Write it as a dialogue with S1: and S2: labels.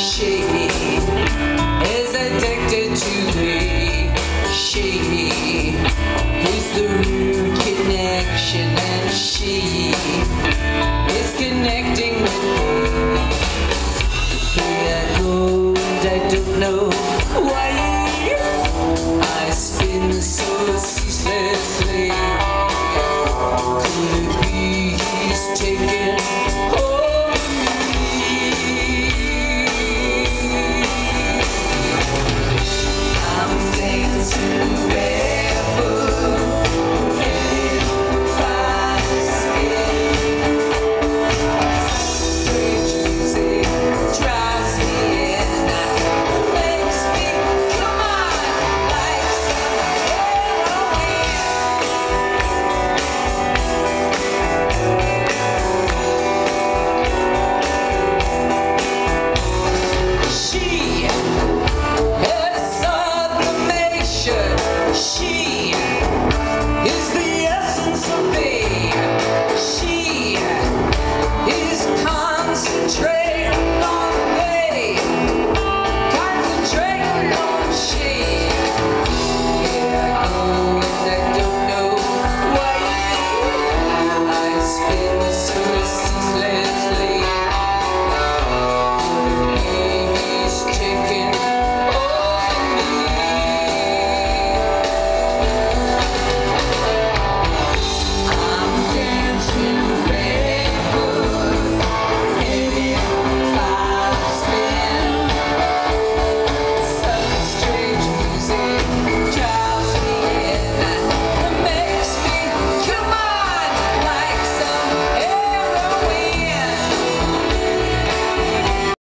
S1: She is addicted to me. She is the root connection, and she is connecting with me. Here I go, and I don't know why I spin so ceaselessly. She